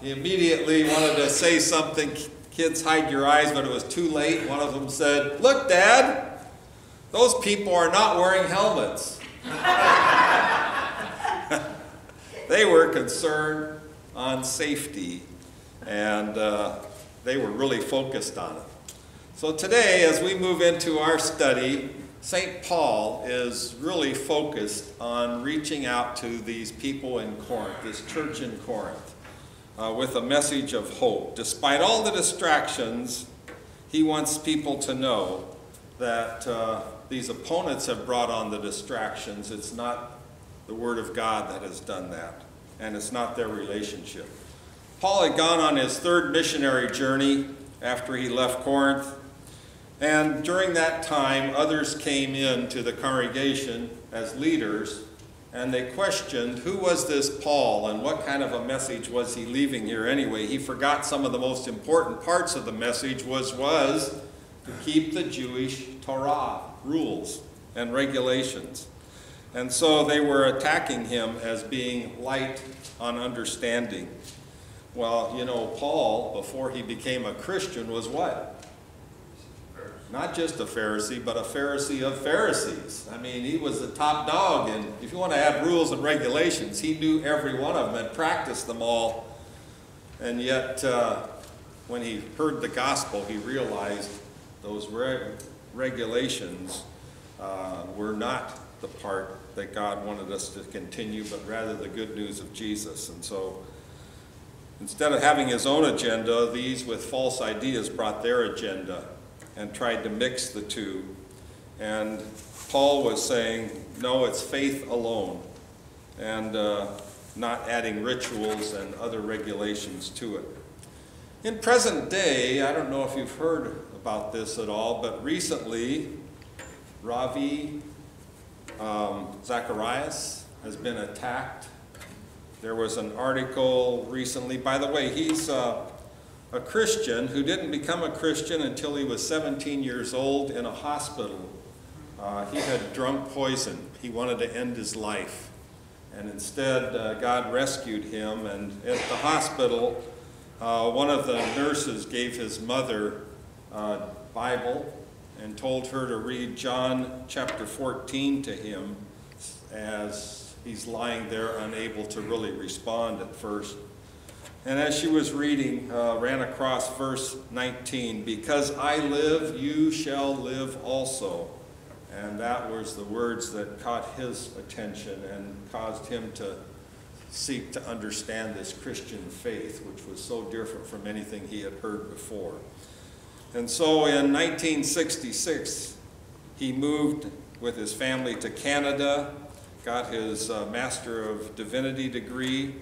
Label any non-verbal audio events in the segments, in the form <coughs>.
he immediately wanted to say something. Kids, hide your eyes, but it was too late. One of them said, Look, Dad, those people are not wearing helmets. <laughs> they were concerned on safety, and uh, they were really focused on it. So today, as we move into our study, St. Paul is really focused on reaching out to these people in Corinth, this church in Corinth, uh, with a message of hope. Despite all the distractions, he wants people to know that uh, these opponents have brought on the distractions. It's not the Word of God that has done that, and it's not their relationship. Paul had gone on his third missionary journey after he left Corinth. And during that time, others came in to the congregation as leaders, and they questioned who was this Paul and what kind of a message was he leaving here anyway. He forgot some of the most important parts of the message was, was to keep the Jewish Torah rules and regulations. And so they were attacking him as being light on understanding. Well, you know, Paul, before he became a Christian, was what? Not just a Pharisee, but a Pharisee of Pharisees. I mean, he was the top dog, and if you want to have rules and regulations, he knew every one of them and practiced them all. And yet, uh, when he heard the gospel, he realized those reg regulations uh, were not the part that God wanted us to continue, but rather the good news of Jesus. And so, instead of having his own agenda, these with false ideas brought their agenda and tried to mix the two. And Paul was saying, no, it's faith alone, and uh, not adding rituals and other regulations to it. In present day, I don't know if you've heard about this at all, but recently, Ravi um, Zacharias has been attacked. There was an article recently, by the way, he's uh, a Christian who didn't become a Christian until he was 17 years old in a hospital. Uh, he had drunk poison. He wanted to end his life. And instead, uh, God rescued him. And at the hospital, uh, one of the nurses gave his mother a Bible and told her to read John chapter 14 to him as he's lying there unable to really respond at first. And as she was reading, uh, ran across verse 19, because I live, you shall live also. And that was the words that caught his attention and caused him to seek to understand this Christian faith, which was so different from anything he had heard before. And so in 1966, he moved with his family to Canada, got his uh, Master of Divinity degree,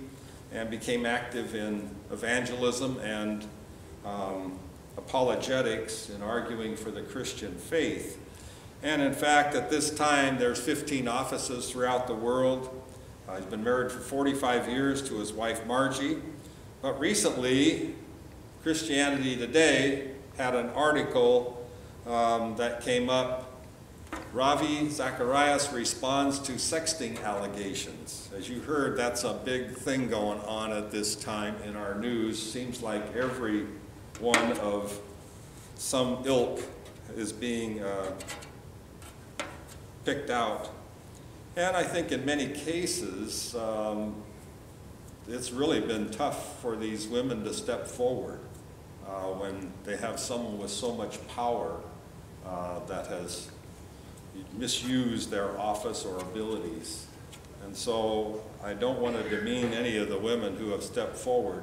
and became active in evangelism and um, apologetics and arguing for the Christian faith. And in fact, at this time, there's 15 offices throughout the world. Uh, he's been married for 45 years to his wife Margie. But recently, Christianity Today had an article um, that came up Ravi Zacharias responds to sexting allegations. As you heard, that's a big thing going on at this time in our news. Seems like every one of some ilk is being uh, picked out. And I think in many cases, um, it's really been tough for these women to step forward uh, when they have someone with so much power uh, that has misuse their office or abilities. And so I don't want to demean any of the women who have stepped forward.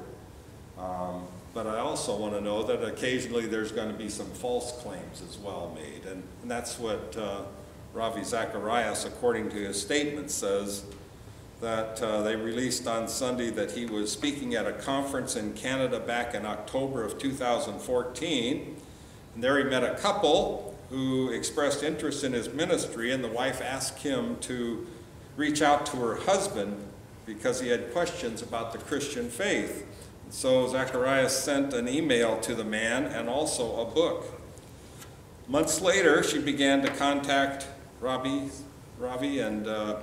Um, but I also want to know that occasionally there's going to be some false claims as well made. And, and that's what uh, Ravi Zacharias, according to his statement, says that uh, they released on Sunday that he was speaking at a conference in Canada back in October of 2014. And there he met a couple who expressed interest in his ministry, and the wife asked him to reach out to her husband because he had questions about the Christian faith. So Zacharias sent an email to the man and also a book. Months later, she began to contact Ravi, Ravi and uh,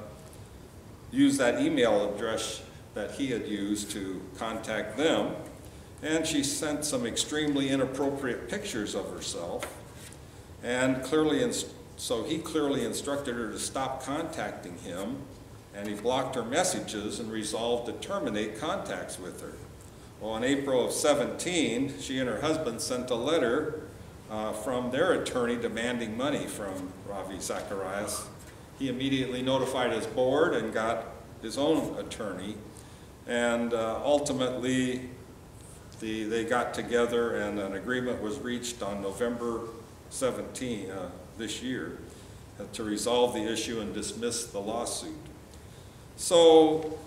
use that email address that he had used to contact them. And she sent some extremely inappropriate pictures of herself. And clearly, so he clearly instructed her to stop contacting him. And he blocked her messages and resolved to terminate contacts with her. Well, in April of 17, she and her husband sent a letter uh, from their attorney demanding money from Ravi Zacharias. He immediately notified his board and got his own attorney. And uh, ultimately, the, they got together and an agreement was reached on November 17 uh, this year uh, to resolve the issue and dismiss the lawsuit. So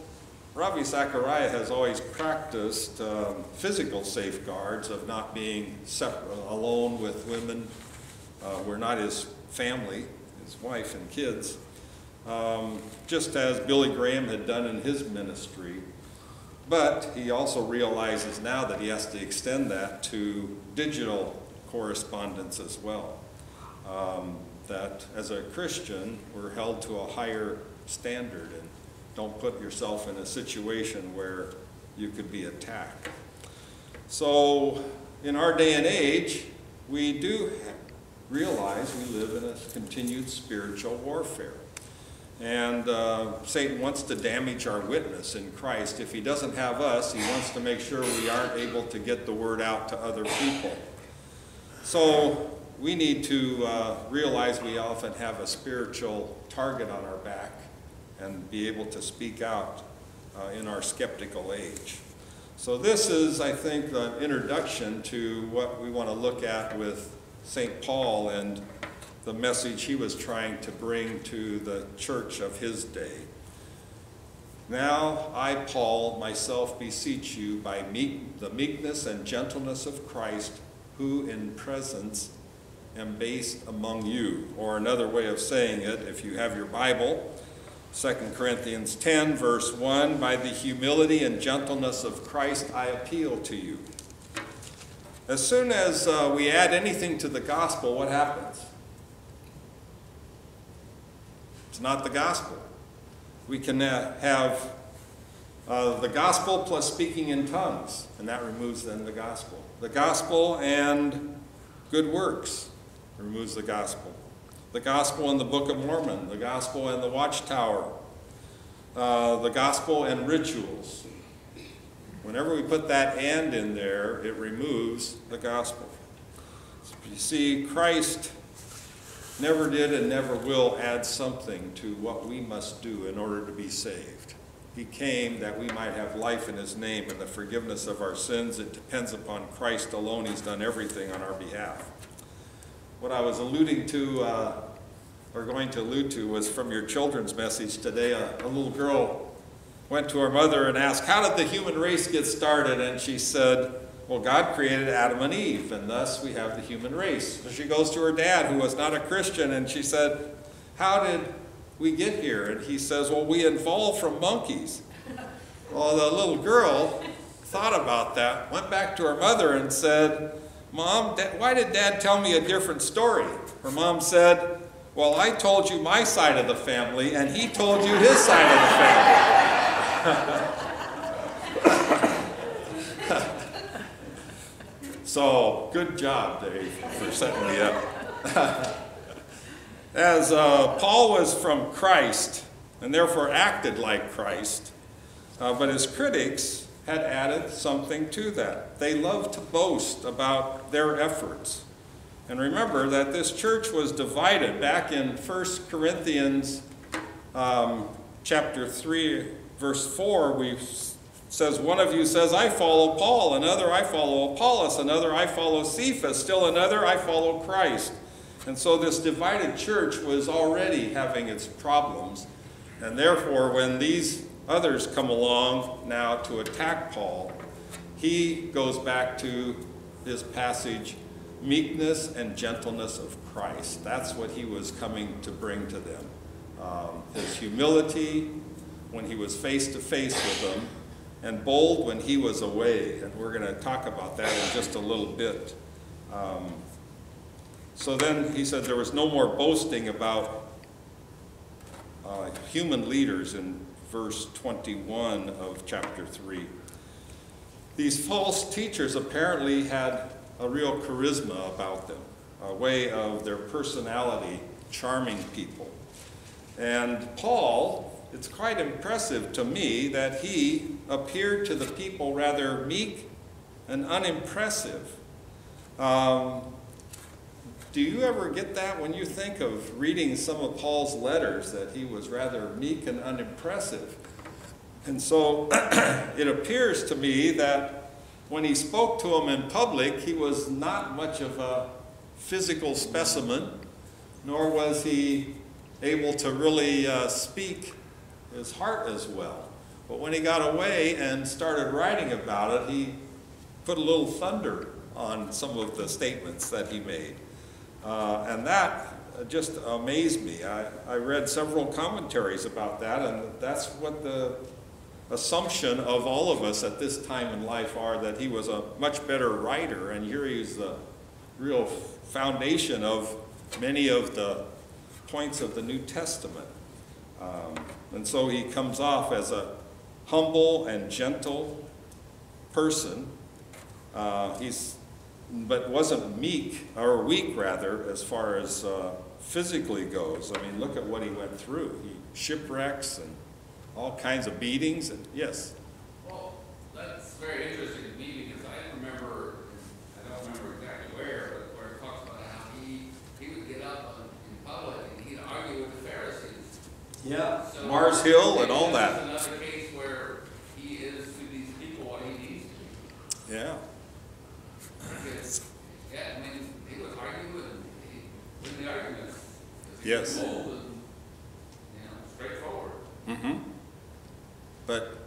Ravi Zacharias has always practiced um, physical safeguards of not being separate, alone with women. Uh, we're not his family, his wife and kids, um, just as Billy Graham had done in his ministry. But he also realizes now that he has to extend that to digital correspondence as well. Um, that as a Christian, we're held to a higher standard and don't put yourself in a situation where you could be attacked. So in our day and age, we do realize we live in a continued spiritual warfare. And uh, Satan wants to damage our witness in Christ. If he doesn't have us, he wants to make sure we aren't able to get the word out to other people. So we need to uh, realize we often have a spiritual target on our back and be able to speak out uh, in our skeptical age. So this is, I think, the introduction to what we want to look at with St. Paul and the message he was trying to bring to the church of his day. Now I, Paul, myself beseech you by meek, the meekness and gentleness of Christ, who in presence am based among you. Or another way of saying it, if you have your Bible, 2 Corinthians 10, verse 1, By the humility and gentleness of Christ I appeal to you. As soon as uh, we add anything to the gospel, what happens? It's not the gospel. We can uh, have uh, the gospel plus speaking in tongues, and that removes then the gospel. The gospel and good works removes the gospel the gospel and the Book of Mormon, the gospel and the Watchtower, uh, the gospel and rituals. Whenever we put that and in there, it removes the gospel. You see, Christ never did and never will add something to what we must do in order to be saved. He came that we might have life in his name and the forgiveness of our sins. It depends upon Christ alone. He's done everything on our behalf what I was alluding to, uh, or going to allude to, was from your children's message today. A, a little girl went to her mother and asked, How did the human race get started? And she said, Well, God created Adam and Eve, and thus we have the human race. So she goes to her dad, who was not a Christian, and she said, How did we get here? And he says, Well, we evolved from monkeys. Well, the little girl thought about that, went back to her mother and said, Mom, why did Dad tell me a different story? Her mom said, Well, I told you my side of the family, and he told you his side of the family. <laughs> so, good job, Dave, for setting me up. <laughs> As uh, Paul was from Christ, and therefore acted like Christ, uh, but his critics had added something to that. They loved to boast about their efforts. And remember that this church was divided back in 1 Corinthians um, chapter 3, verse 4, we says, one of you says, I follow Paul, another I follow Apollos, another I follow Cephas, still another I follow Christ. And so this divided church was already having its problems. And therefore, when these others come along now to attack Paul, he goes back to his passage, meekness and gentleness of Christ. That's what he was coming to bring to them. Um, his humility when he was face to face with them, and bold when he was away. And we're going to talk about that in just a little bit. Um, so then he said there was no more boasting about uh, human leaders in verse 21 of chapter 3. These false teachers apparently had a real charisma about them, a way of their personality charming people. And Paul, it's quite impressive to me that he appeared to the people rather meek and unimpressive. Um, do you ever get that when you think of reading some of Paul's letters that he was rather meek and unimpressive? And so <clears throat> it appears to me that when he spoke to them in public, he was not much of a physical specimen, nor was he able to really uh, speak his heart as well. But when he got away and started writing about it, he put a little thunder on some of the statements that he made. Uh, and that just amazed me. I, I read several commentaries about that, and that's what the assumption of all of us at this time in life are that he was a much better writer, and here he's the real foundation of many of the points of the New Testament. Um, and so he comes off as a humble and gentle person. Uh, he's but wasn't meek, or weak rather, as far as uh, physically goes. I mean, look at what he went through. He shipwrecks and all kinds of beatings, and yes. Well, that's very interesting to me because I remember, I don't remember exactly where, but where it talks about how he, he would get up in public and he'd argue with the Pharisees. Yeah. So Mars Hill and maybe all this that. is another case where he is to these people what he needs to be. Yeah. Because, yeah, I mean, he would argue and he, win the arguments. 'cause he Yes. you know, straightforward. Mm-hmm. But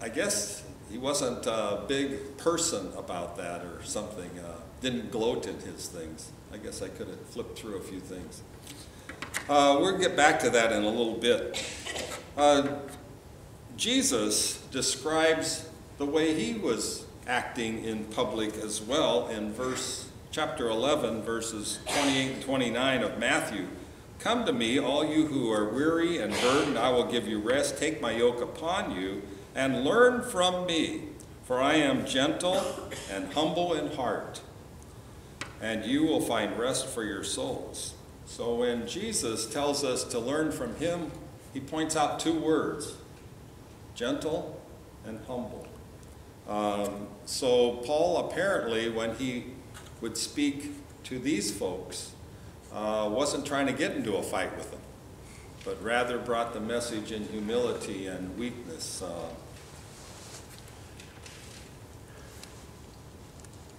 I guess he wasn't a big person about that or something. Uh, didn't gloat in his things. I guess I could have flipped through a few things. Uh, we'll get back to that in a little bit. Uh, Jesus describes the way he was acting in public as well in verse chapter 11 verses 28 and 29 of Matthew. Come to me, all you who are weary and burdened, I will give you rest. Take my yoke upon you and learn from me, for I am gentle and humble in heart, and you will find rest for your souls. So when Jesus tells us to learn from him, he points out two words gentle and humble. Um, so Paul apparently, when he would speak to these folks, uh, wasn't trying to get into a fight with them, but rather brought the message in humility and weakness. Uh,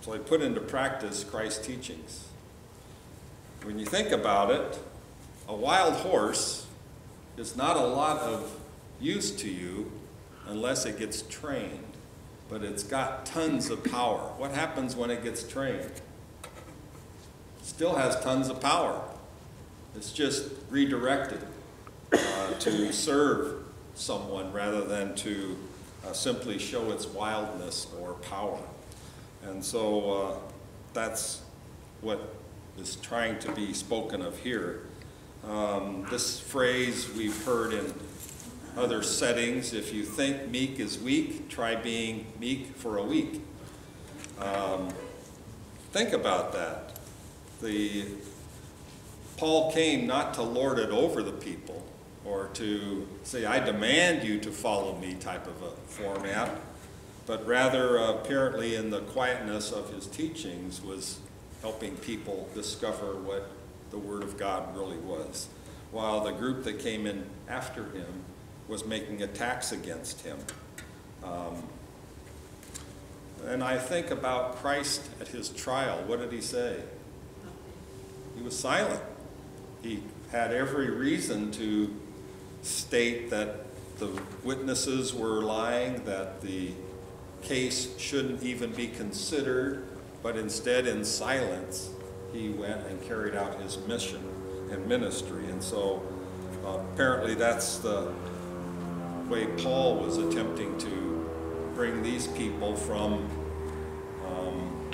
so he put into practice Christ's teachings. When you think about it, a wild horse is not a lot of use to you unless it gets trained, but it's got tons of power. What happens when it gets trained? Still has tons of power. It's just redirected uh, to serve someone rather than to uh, simply show its wildness or power. And so uh, that's what is trying to be spoken of here. Um, this phrase we've heard in other settings if you think meek is weak, try being meek for a week. Um, think about that the Paul came not to lord it over the people or to say, I demand you to follow me type of a format, but rather apparently in the quietness of his teachings was helping people discover what the Word of God really was, while the group that came in after him was making attacks against him. Um, and I think about Christ at his trial. What did he say? He was silent. He had every reason to state that the witnesses were lying, that the case shouldn't even be considered, but instead, in silence, he went and carried out his mission and ministry. And so, uh, apparently, that's the way Paul was attempting to bring these people from um,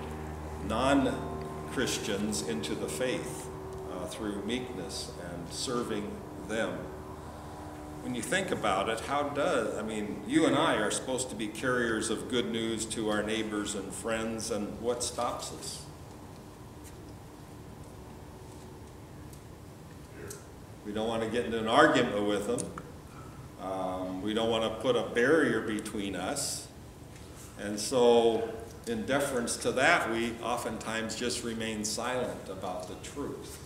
non Christians into the faith uh, through meekness and serving them. when you think about it, how does, I mean, you and I are supposed to be carriers of good news to our neighbors and friends, and what stops us? We don't want to get into an argument with them. Um, we don't want to put a barrier between us. And so, in deference to that, we oftentimes just remain silent about the truth.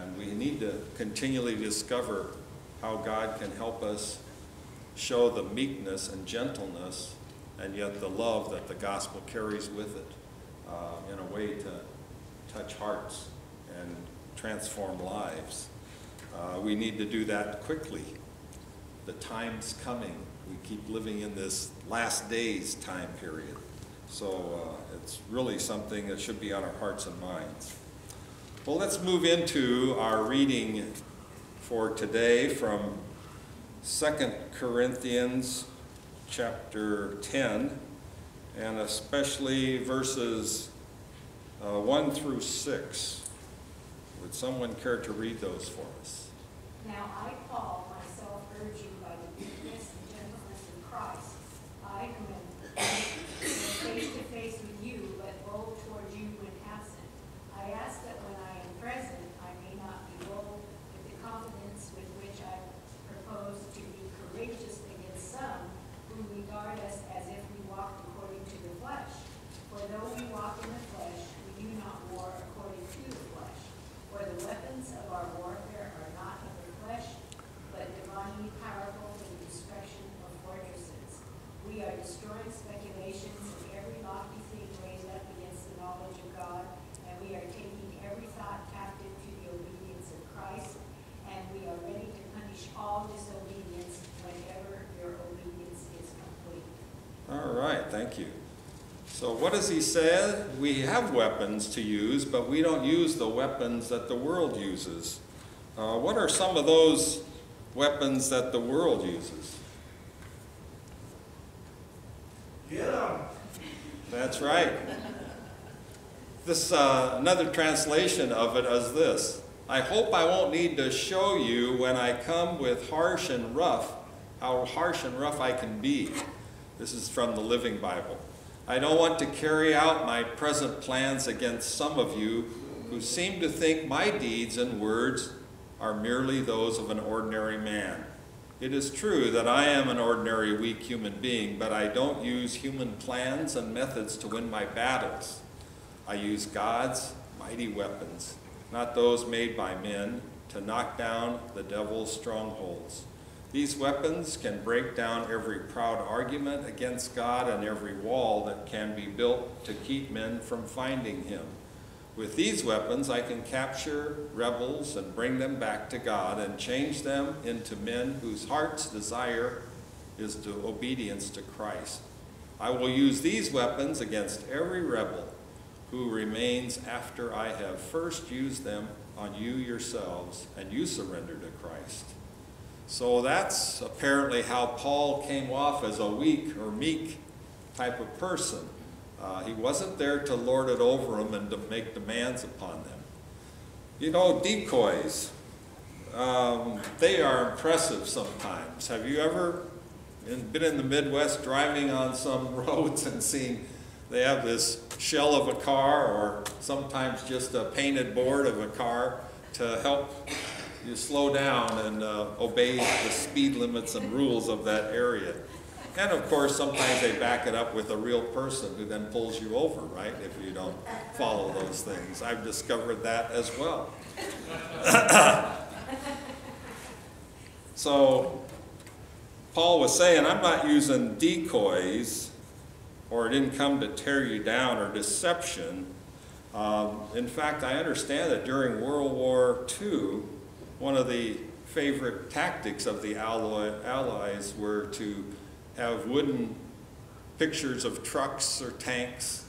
And we need to continually discover how God can help us show the meekness and gentleness and yet the love that the gospel carries with it uh, in a way to touch hearts and transform lives. Uh, we need to do that quickly. The time's coming. We keep living in this last days time period. So uh, it's really something that should be on our hearts and minds. Well, let's move into our reading for today from 2 Corinthians chapter 10, and especially verses uh, 1 through 6. Would someone care to read those for us? Now I, myself urge you by the meekness and gentleness of Christ, I who am face to face with you, but bold toward you when absent. I ask that when I am present, I may not be bold with the confidence with which I propose to be courageous against some who regard us as if we walked according to the flesh. For though we walk in the flesh, we do not war according to the flesh. For the weapons of our warfare are not of the flesh, but divinely powerful for the destruction of fortresses. We are destroying speculations and every lofty thing raised up against the knowledge of God, and we are taking every thought captive to the obedience of Christ, and we are ready to punish all disobedience whenever your obedience is complete. All thank you. So, what does he say? We have weapons to use, but we don't use the weapons that the world uses. Uh, what are some of those weapons that the world uses? Get them. That's right. This uh, another translation of it is this: I hope I won't need to show you when I come with harsh and rough how harsh and rough I can be. This is from the Living Bible. I don't want to carry out my present plans against some of you who seem to think my deeds and words are merely those of an ordinary man. It is true that I am an ordinary weak human being, but I don't use human plans and methods to win my battles. I use God's mighty weapons, not those made by men, to knock down the devil's strongholds. These weapons can break down every proud argument against God and every wall that can be built to keep men from finding him. With these weapons, I can capture rebels and bring them back to God and change them into men whose heart's desire is to obedience to Christ. I will use these weapons against every rebel who remains after I have first used them on you yourselves and you surrender to Christ. So that's apparently how Paul came off as a weak or meek type of person. Uh, he wasn't there to lord it over them and to make demands upon them. You know, decoys, um, they are impressive sometimes. Have you ever been in the Midwest driving on some <laughs> roads and seen they have this shell of a car or sometimes just a painted board of a car to help you slow down and uh, obey the speed limits and rules of that area. And of course, sometimes they back it up with a real person who then pulls you over, right, if you don't follow those things. I've discovered that as well. so, Paul was saying, I'm not using decoys or it didn't come to tear you down or deception. Um, in fact, I understand that during World War II, one of the favorite tactics of the Allies were to have wooden pictures of trucks or tanks,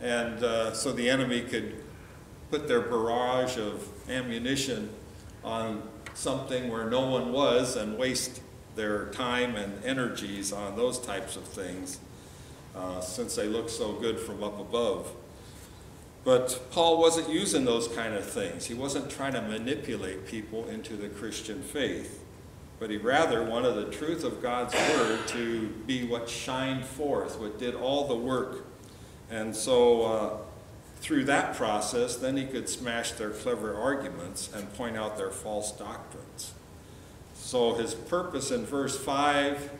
and uh, so the enemy could put their barrage of ammunition on something where no one was and waste their time and energies on those types of things uh, since they look so good from up above. But Paul wasn't using those kind of things. He wasn't trying to manipulate people into the Christian faith. but he rather wanted the truth of God's word to be what shined forth, what did all the work. And so uh, through that process, then he could smash their clever arguments and point out their false doctrines. So his purpose in verse 5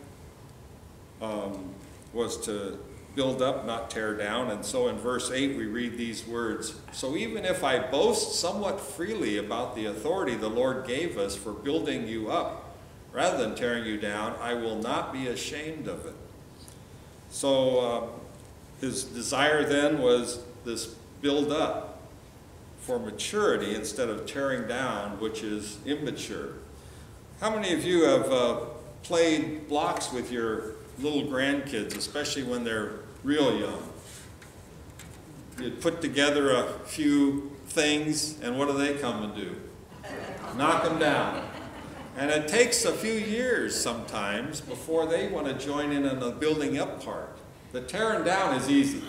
um, was to build up, not tear down. And so in verse 8, we read these words So even if I boast somewhat freely about the authority the Lord gave us for building you up rather than tearing you down, I will not be ashamed of it. So uh, his desire then was this build up for maturity instead of tearing down, which is immature. How many of you have uh, played blocks with your little grandkids, especially when they're real young? You put together a few things, and what do they come and do? Knock them down. And it takes a few years sometimes before they want to join in on the building up part. The tearing down is easy.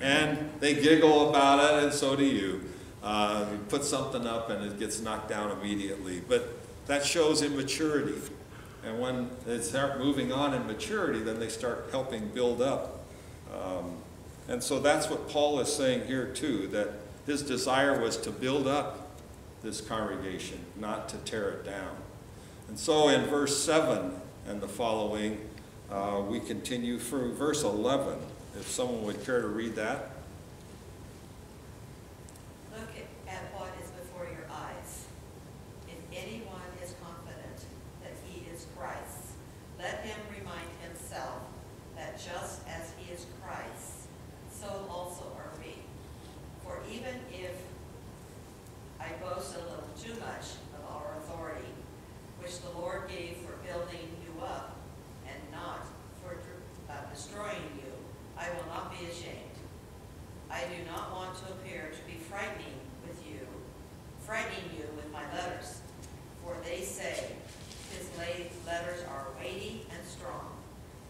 And they giggle about it, and so do you. Uh, you put something up and it gets knocked down immediately. But that shows immaturity. And when they start moving on in maturity, then they start helping build up. Um, and so that's what Paul is saying here, too, that his desire was to build up this congregation, not to tear it down. And so in verse 7 and the following, uh, we continue through verse 11. If someone would care to read that. Look at what is before your eyes. If anyone is confident that he is Christ, let him remind himself that just as he is Christ, so also are we. For even if I boast a little too much of our authority, which the Lord gave for building you up and not for uh, destroying you, I will not be ashamed. I do not want to appear to be frightening with you, frightening you with my letters, for they say his letters are weighty and strong,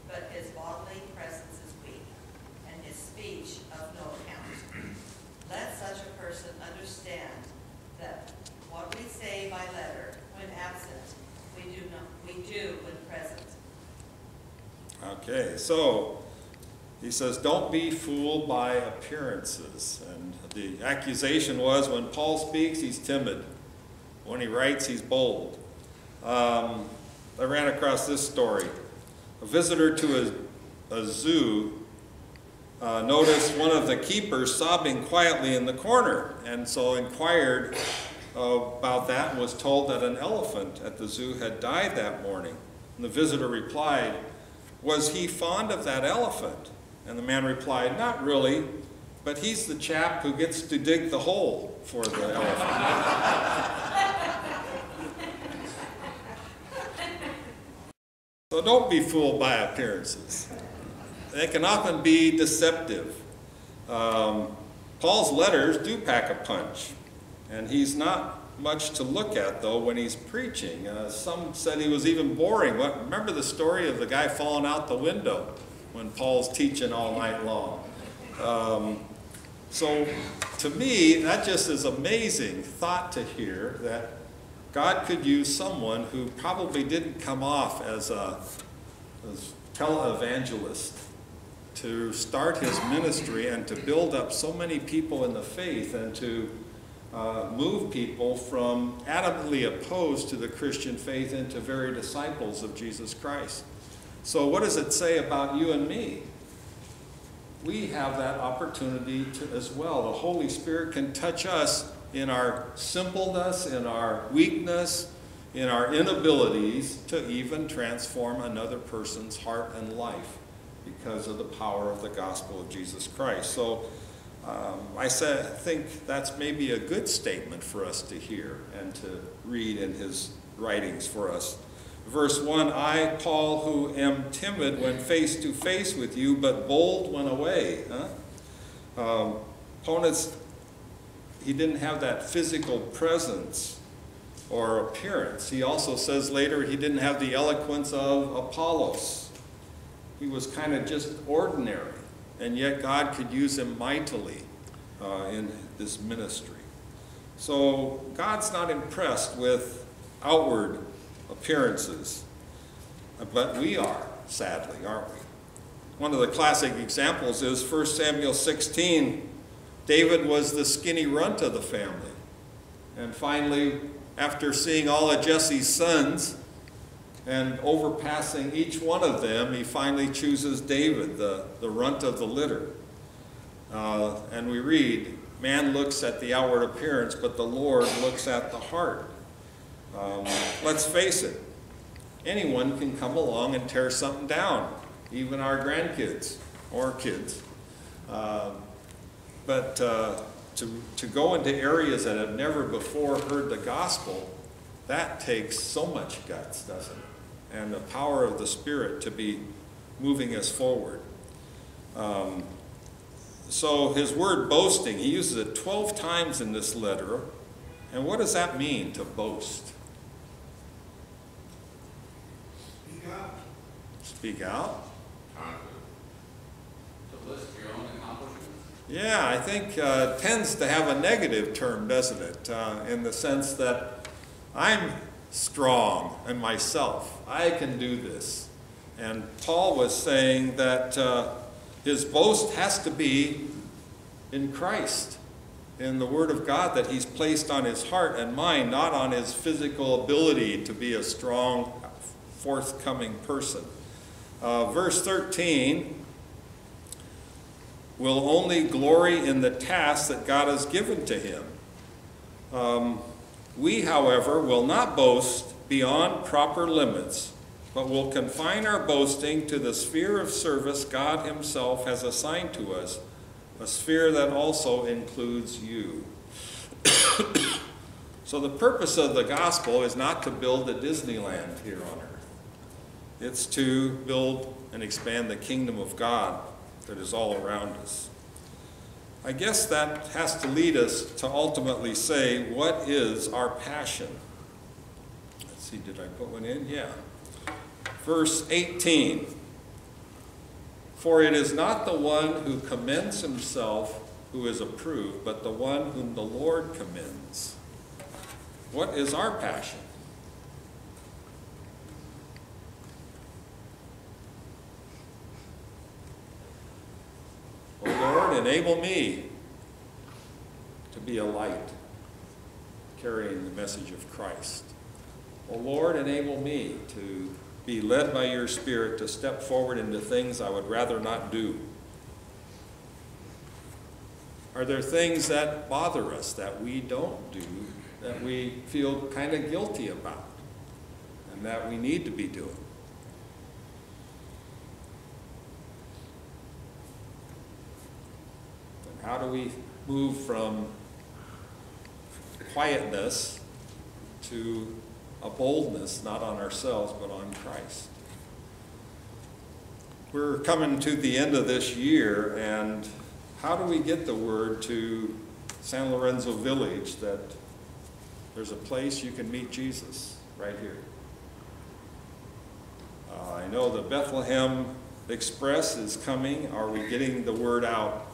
but his bodily presence is weak, and his speech of no account. Let such a person understand that what we say by letter when absent, we do not we do when present. Okay, so he says, Don't be fooled by appearances. And the accusation was when Paul speaks, he's timid. When he writes, he's bold. Um, I ran across this story. A visitor to a, a zoo uh, noticed one of the keepers sobbing quietly in the corner, and so inquired about that and was told that an elephant at the zoo had died that morning. And the visitor replied, Was he fond of that elephant? And the man replied, Not really, but he's the chap who gets to dig the hole for the elephant. <laughs> so don't be fooled by appearances. They can often be deceptive. Um, Paul's letters do pack a punch, and he's not much to look at, though, when he's preaching. Uh, some said he was even boring. What, remember the story of the guy falling out the window? when Paul's teaching all night long. Um, so to me, that just is amazing thought to hear that God could use someone who probably didn't come off as a as televangelist to start his ministry and to build up so many people in the faith and to uh, move people from adamantly opposed to the Christian faith into very disciples of Jesus Christ. So, what does it say about you and me? We have that opportunity to, as well. The Holy Spirit can touch us in our simpleness, in our weakness, in our inabilities to even transform another person's heart and life because of the power of the gospel of Jesus Christ. So, um, I think that's maybe a good statement for us to hear and to read in his writings for us Verse 1 I, Paul, who am timid when face to face with you, but bold when away. Huh? Um, opponents, he didn't have that physical presence or appearance. He also says later he didn't have the eloquence of Apollos. He was kind of just ordinary, and yet God could use him mightily uh, in this ministry. So God's not impressed with outward appearances. But we are, sadly, aren't we? One of the classic examples is 1 Samuel 16. David was the skinny runt of the family. And finally, after seeing all of Jesse's sons and overpassing each one of them, he finally chooses David, the, the runt of the litter. Uh, and we read, Man looks at the outward appearance, but the Lord looks at the heart. Um, let's face it, anyone can come along and tear something down, even our grandkids or kids. Um, but uh, to, to go into areas that have never before heard the gospel, that takes so much guts, doesn't it? And the power of the Spirit to be moving us forward. Um, so his word boasting, he uses it 12 times in this letter. And what does that mean to boast? Speak up. Speak out? To list your own accomplishments. Yeah, I think uh, tends to have a negative term, doesn't it? Uh, in the sense that I'm strong and myself. I can do this. And Paul was saying that uh, his boast has to be in Christ, in the Word of God that he's placed on his heart and mind, not on his physical ability to be a strong, forthcoming person. Uh, verse 13 will only glory in the task that God has given to him. Um, we, however, will not boast beyond proper limits, but will confine our boasting to the sphere of service God Himself has assigned to us, a sphere that also includes you. <coughs> so, the purpose of the gospel is not to build a Disneyland here on earth, it's to build and expand the kingdom of God that is all around us. I guess that has to lead us to ultimately say, what is our passion? Let's see, did I put one in? Yeah. Verse 18 For it is not the one who commends himself who is approved, but the one whom the Lord commends. What is our passion? O Lord, enable me to be a light carrying the message of Christ. O Lord, enable me to be led by your Spirit to step forward into things I would rather not do. Are there things that bother us that we don't do, that we feel kind of guilty about, and that we need to be doing? How do we move from quietness to a boldness not on ourselves but on Christ? We're coming to the end of this year, and how do we get the word to San Lorenzo Village that there's a place you can meet Jesus right here? Uh, I know the Bethlehem Express is coming. Are we getting the word out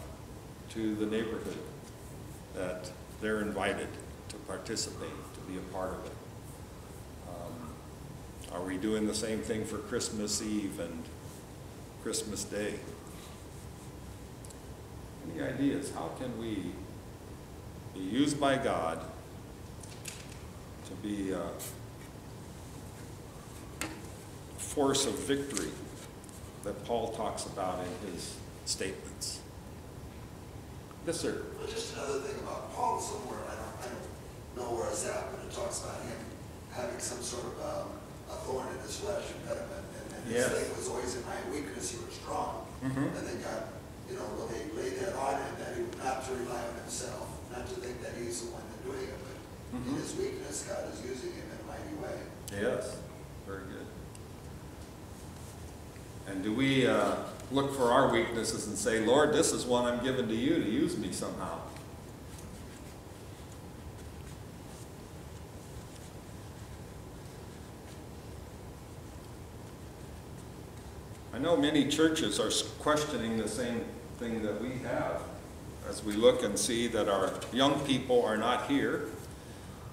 to the neighborhood that they're invited to participate, to be a part of it? Um, Are we doing the same thing for Christmas Eve and Christmas Day? Any ideas? How can we be used by God to be a force of victory that Paul talks about in his statements? Yes, sir. But just another thing about Paul somewhere, I don't, I don't know where it's at, but it talks about him having some sort of um, a thorn in his flesh, impediment, and, and his Yes. thing was always in my weakness, he was strong. Mhm. And then God, you know, well, they laid that on him, that he would not to rely on himself, not to think that he's the one that's doing it, but in Mhm. his weakness, God is using him in a mighty way. Yes, very good. And do we uh, look for our weaknesses and say, Lord, this is one I'm giving to you to use me somehow? I know many churches are questioning the same thing that we have as we look and see that our young people are not here.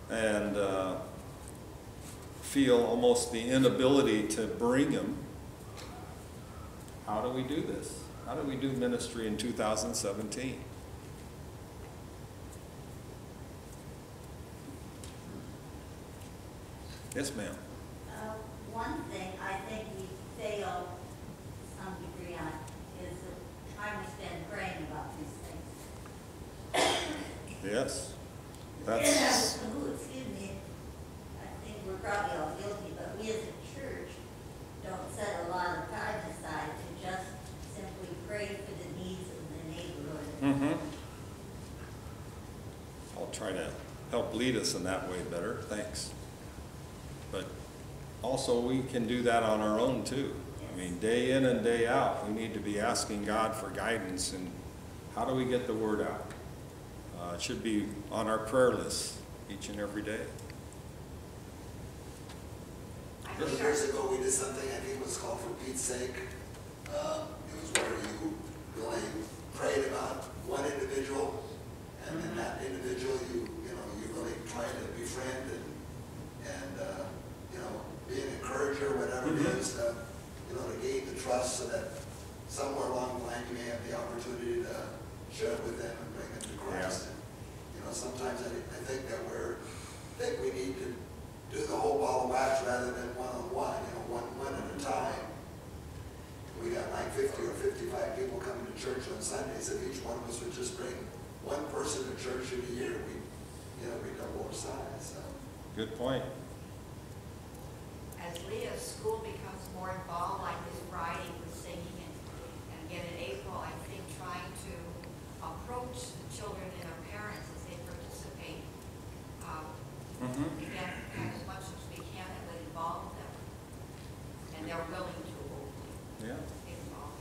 And uh, feel almost the inability to bring them, how do we do this? How do we do ministry in 2017? Yes, ma'am. Uh, One thing I think we fail to some degree on is the time we spend praying about these things. Yes. That's, <coughs> Excuse me, I think we're probably all guilty, but we as a church don't set a lot of time aside to just simply pray for the needs of the neighborhood. hmm I'll try to help lead us in that way better, thanks. But also, we can do that on our own too. I mean, day in and day out, we need to be asking God for guidance and how do we get the word out? Uh, it should be on our prayer list each and every day. Years ago, we did something, I think was called For Pete's Sake. Um, It was where you really prayed about one individual, and then that individual, you, you know, you really try to befriend and, and, uh, you know, be an encourager, whatever it Mhm. is, to, you know, to gain the trust so that somewhere along the line, you may have the opportunity to share it with them and bring them to Christ. And, You know, sometimes I, I think that we're, I think we need to do the whole ball of wax rather than one-on-one, you know, one, one at a time. We got like fifty or fifty-five people coming to church on Sundays, if each one of us would just bring one person to church in a year, we, you know, we double our size, so. Good point. As Leah's school becomes more involved, like this writing with singing and, and again in April, I think trying to approach the children and their parents as they participate. um, Mhm. Again, as much as we can, and would involve them. And they're willing to hopefully Yeah, get involved.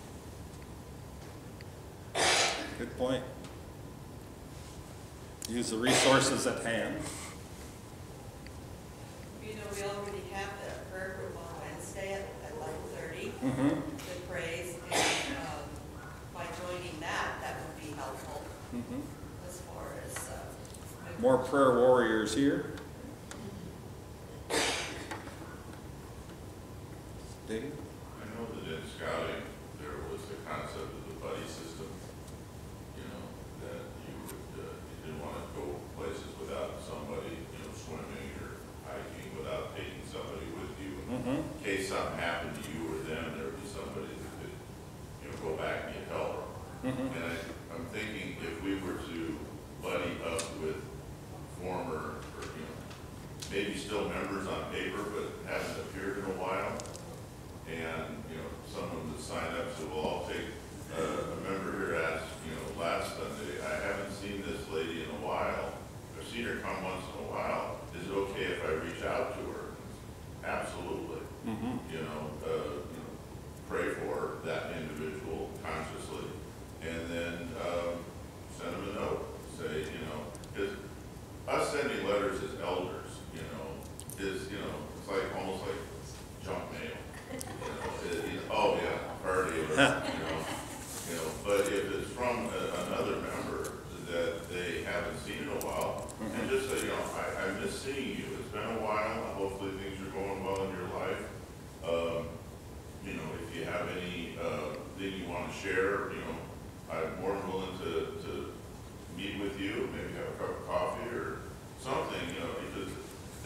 Good point. Use the resources at hand. You know, we already have that prayer group on Wednesday at, at eleven thirty, Mm-hmm. the praise, and, um, by joining that, that would be helpful Mm-hmm. as far as, uh. More prayer warriors here. Dave? I know that in scouting, there was the concept of the buddy system, you know, that you would, uh, you didn't want to go places without somebody, you know, swimming or hiking without taking somebody with you. Mm-hmm. In case something happened to you or them, there would be somebody that could, you know, go back and get help. Mhm. And I, I'm thinking if we were to buddy up with former, or, you know, maybe still members on paper, but haven't appeared in a while, and, you know, someone to sign up, so we'll all take, uh, a member here asked, you know, last Sunday, I haven't seen this lady in a while. I've seen her come once in a while. Is it okay if I reach out to her? Absolutely. Mm-hmm. You know, uh, you know, pray for that individual consciously. And then, um, send them a note, say, you know, because us sending letters as elders, you know, is, you know, it's like, almost like junk mail. You know, it- it- Oh, yeah, party, or, you know, you know, but if it's from a- another member that they haven't seen in a while, and just say, you know, I, I miss seeing you, it's been a while, hopefully things are going well in your life. Um, you know, if you have any, uh, thing you wanna share, you know, I'm more than willing to, to meet with you, maybe have a cup of coffee or something, you know, because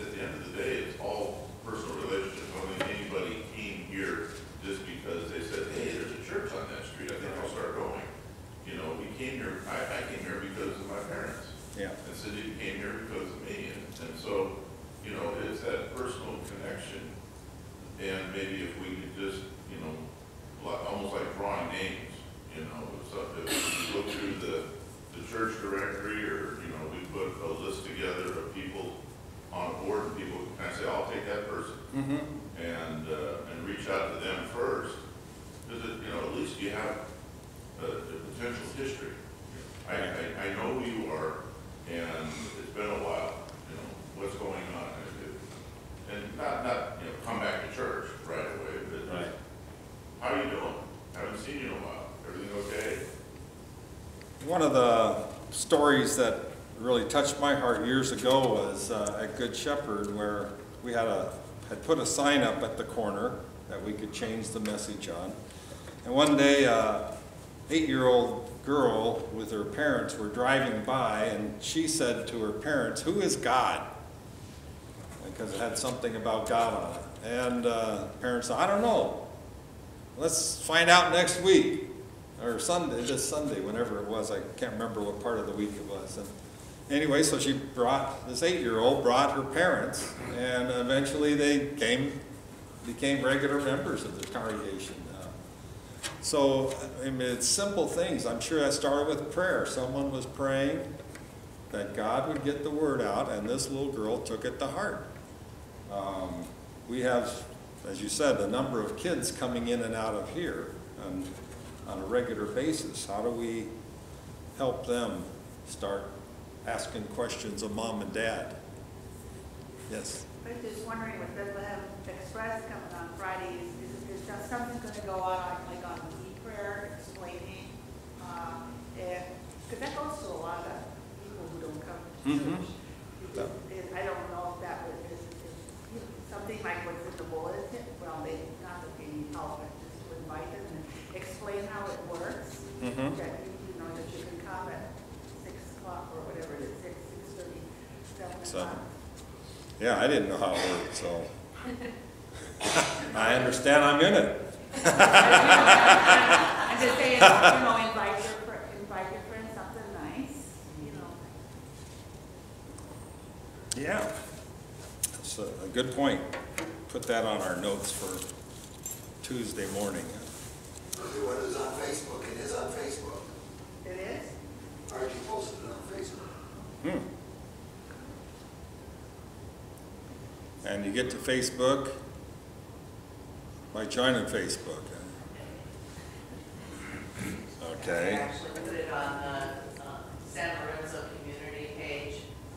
at the end of the day, it's all personal relationships. I don't think anybody came here just because they said, hey, there's a church on that street, I think I'll start going. You know, we came here, I, I came here because of my parents. Yeah. And Cindy came here because of me, and, and so, you know, it's that personal connection. And maybe if we could just, you know, like, almost like drawing names, you know, if so- if we look through the, the church directory, or, you know, we put a list together of people on a board, and people can kind of say, I'll take that person, Mm-hmm. and, uh, and reach out to them first. Because, it- you know, at least you have a, a potential history. I, I, I know who you are, and it's been a while, you know, what's going on? And not, not, you know, come back to church right away, but Right. just, how you doing? Haven't seen you in a while, everything okay? One of the stories that really touched my heart years ago was uh, at Good Shepherd, where we had a had put a sign up at the corner that we could change the message on. And one day, a eight-year-old girl with her parents were driving by, and she said to her parents, "Who is God?" Because it had something about God on it. And uh, parents said, "I don't know. Let's find out next week." Or Sunday, this Sunday, whenever it was, I can't remember what part of the week it was. And anyway, so she brought, this eight-year-old brought her parents, and eventually they came, became regular members of the congregation. Uh, So, I mean, it's simple things. I'm sure that started with prayer. Someone was praying that God would get the word out, and this little girl took it to heart. Um, We have, as you said, a number of kids coming in and out of here and on a regular basis. How do we help them start asking questions of mom and dad? Yes? I was just wondering with Bethlehem Express coming on Friday, is, is, that something gonna go out on, like on e-prayer explaining, um, cause that goes to a lot of people who don't come to Mhm. church. Because it- I don't know if that was, is, something like what's in the bulletin, well, they, not that they need help, but just to invite them and explain how it Mhm. That, you you know, that you can come at six o'clock or whatever it is, six, six thirty, seven o'clock. Yeah, I didn't know how it worked, so. <laughs> I understand I'm in it. I'm just saying, you know, invite your, fr- invite your friends, something nice, you know. Yeah. That's a, a good point. Put that on our notes for Tuesday morning. What is on Facebook, it is on Facebook. It is? Archie posted it on Facebook. Hmm. And you get to Facebook by joining Facebook. Okay. I Okay. actually put it on the uh, San Lorenzo community page,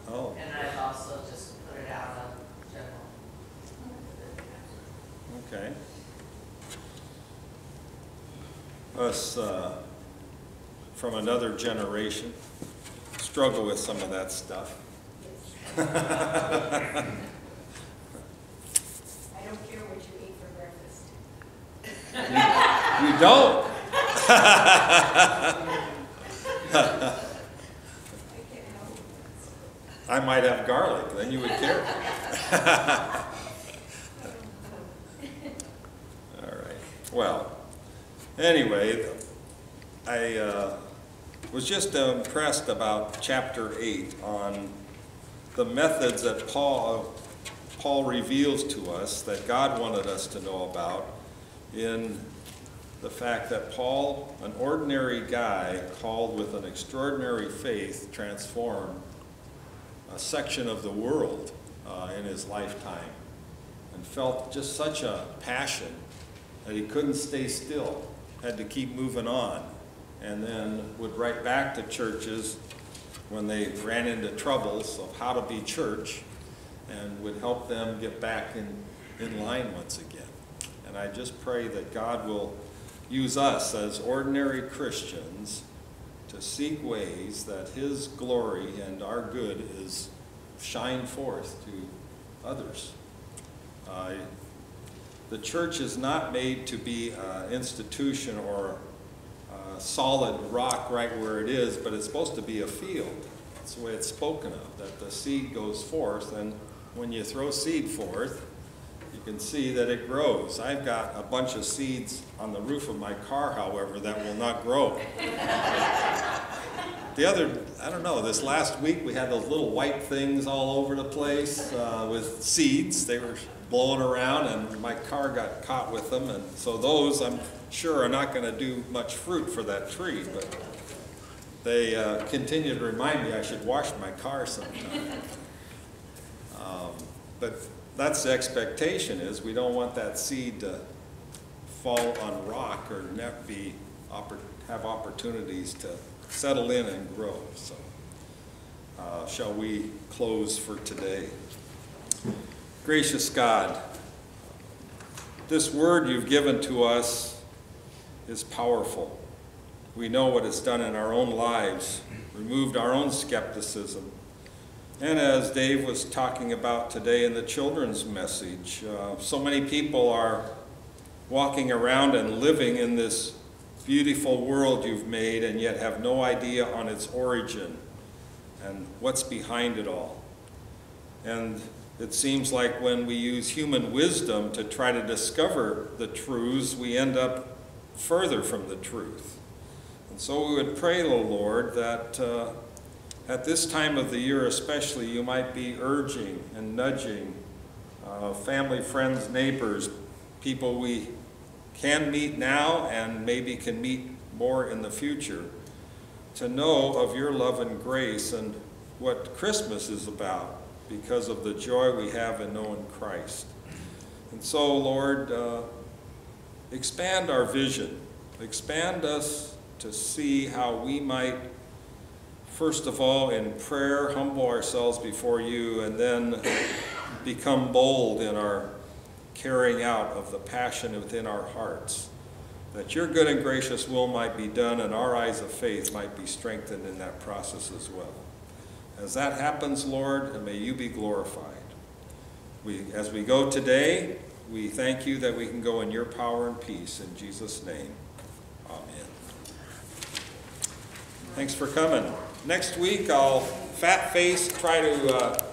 Oh, and I've also just put it out on general. okay. Us, uh, from another generation, struggle with some of that stuff. I don't care what you eat for breakfast. You don't? I can't help it. I might have garlic, then you would care. <laughs> <laughs> All right, well, anyway, I uh, was just impressed about chapter eight on the methods that Paul, Paul reveals to us that God wanted us to know about in the fact that Paul, an ordinary guy called with an extraordinary faith, transformed a section of the world uh, in his lifetime and felt just such a passion that he couldn't stay still, had to keep moving on, and then would write back to churches when they ran into troubles of how to be church and would help them get back in, in line once again. And I just pray that God will use us as ordinary Christians to seek ways that His glory and our good is shine forth to others. Uh, the church is not made to be an institution or a solid rock right where it is, but it's supposed to be a field. That's the way it's spoken of, that the seed goes forth, and when you throw seed forth, you can see that it grows. I've got a bunch of seeds on the roof of my car, however, that will not grow. The other, I don't know, this last week we had those little white things all over the place uh, with seeds. They were blowing around and my car got caught with them. And so those, I'm sure, are not going to do much fruit for that tree. But they uh, continue to remind me I should wash my car sometime. Um, But that's the expectation is we don't want that seed to fall on rock or not be, have opportunities to settle in and grow. So uh, shall we close for today? Gracious God, this word you've given to us is powerful. We know what it's done in our own lives, removed our own skepticism, And as Dave was talking about today in the children's message, uh, so many people are walking around and living in this beautiful world you've made and yet have no idea on its origin and what's behind it all. And it seems like when we use human wisdom to try to discover the truths, we end up further from the truth. And so we would pray, O Lord, that uh, at this time of the year especially, you might be urging and nudging uh, family, friends, neighbors, people we can meet now and maybe can meet more in the future, to know of your love and grace and what Christmas is about because of the joy we have in knowing Christ. And so, Lord, uh, expand our vision. Expand us to see how we might, first of all, in prayer, humble ourselves before you, and then <coughs> become bold in our carrying out of the passion within our hearts. That your good and gracious will might be done, and our eyes of faith might be strengthened in that process as well. As that happens, Lord, and may you be glorified. We, as we go today, we thank you that we can go in your power and peace. In Jesus' name, amen. Thanks for coming. Next week, I'll fat face try to uh,